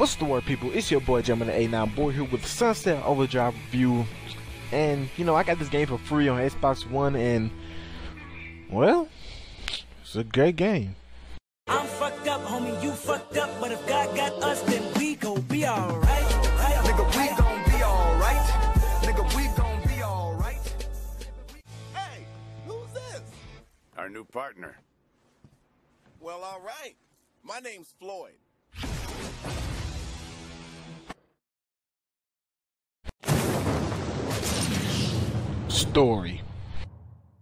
What's the word, people? It's your boy Gemini A9 Boy here with the Sunset Overdrive review. And, you know, I got this game for free on Xbox One, and, well, it's a great game. I'm fucked up, homie, you fucked up, but if God got us, then we gon' be alright. Nigga, we gon' be alright. Nigga, we gon' be alright. Hey, who's this? Our new partner. Well, all right. My name's Floyd. Story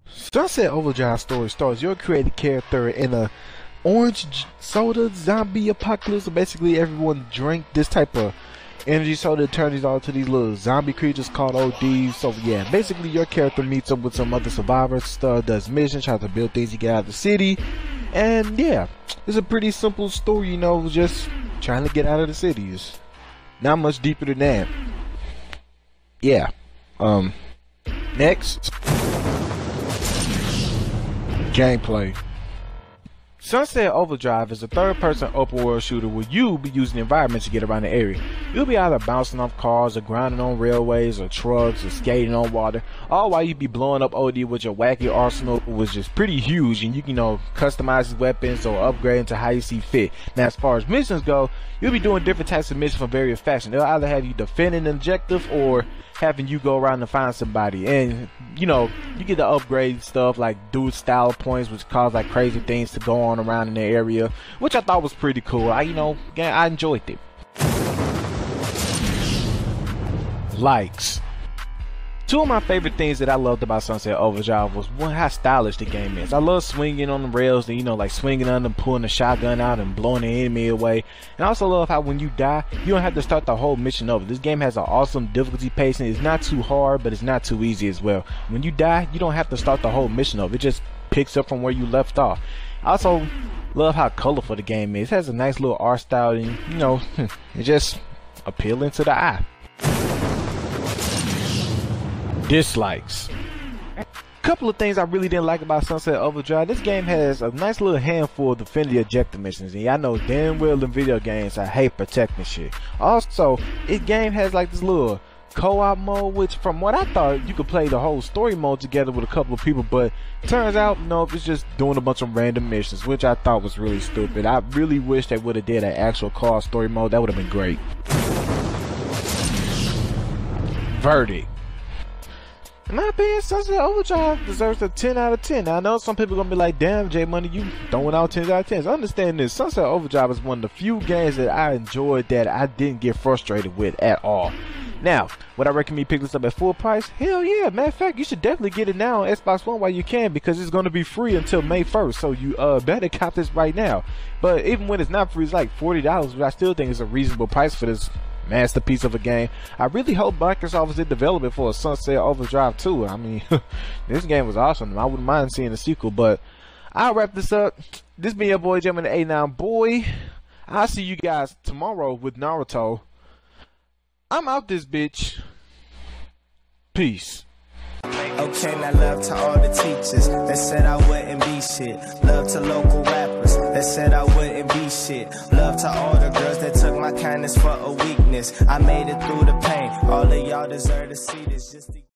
Sunset Overdrive story stars your created character in a orange soda zombie apocalypse. Basically, everyone drank this type of energy soda turns all to these little zombie creatures called ODs. So yeah, basically your character meets up with some other survivors, stuff, does missions, tries to build things to get out of the city, and yeah, it's a pretty simple story. You know, just trying to get out of the cities. Not much deeper than that. Yeah. Um. Next. Gameplay. Sunset Overdrive is a third-person open-world shooter where you be using the environment to get around the area. You'll be either bouncing off cars or grinding on railways or trucks or skating on water, all while you be blowing up OD with your wacky arsenal, which is pretty huge, and you can you know customize weapons or upgrade into how you see fit. Now, as far as missions go, you'll be doing different types of missions from various factions. They'll either have you defending an objective or having you go around and find somebody. And you know, you get to upgrade stuff like dude style points, which cause like crazy things to go on around in the area, which I thought was pretty cool. I, you know, I enjoyed it. Likes. Two of my favorite things that I loved about Sunset Overdrive was one how stylish the game is. I love swinging on the rails and you know like swinging on them, pulling the shotgun out and blowing the enemy away. And I also love how when you die, you don't have to start the whole mission over. This game has an awesome difficulty pacing. It's not too hard, but it's not too easy as well. When you die, you don't have to start the whole mission over. It just picks up from where you left off. I also love how colorful the game is. It has a nice little art style and you know, it's just appealing to the eye. Dislikes. A couple of things I really didn't like about Sunset Overdrive. This game has a nice little handful of defend the objective missions. And I know damn well in video games I hate protecting shit. Also, this game has like this little co-op mode, which from what I thought you could play the whole story mode together with a couple of people, but turns out no, it's just doing a bunch of random missions, which I thought was really stupid. I really wish they would have did an actual co-op story mode. That would have been great. Verdict. In my opinion, Sunset Overdrive deserves a 10 out of 10. Now, I know some people are going to be like, damn, J Money, you throwing out 10 out of 10s. Understand this Sunset Overdrive is one of the few games that I enjoyed that I didn't get frustrated with at all. Now, would I recommend you pick this up at full price? Hell yeah. Matter of fact, you should definitely get it now on Xbox One while you can because it's going to be free until May 1st. So you uh, better cop this right now. But even when it's not free, it's like $40, which I still think is a reasonable price for this masterpiece of a game. I really hope Microsoft is in development for a Sunset Overdrive 2. I mean, this game was awesome. I wouldn't mind seeing a sequel, but I'll wrap this up. This been your boy Gemini A9 Boy. I'll see you guys tomorrow with Naruto. I'm out this bitch. Peace. Okay, now love to all the teachers that said I wouldn't be shit. Love to local rappers that said I wouldn't be shit. Love to all my kindness for a weakness. I made it through the pain. All of y'all deserve to see this just to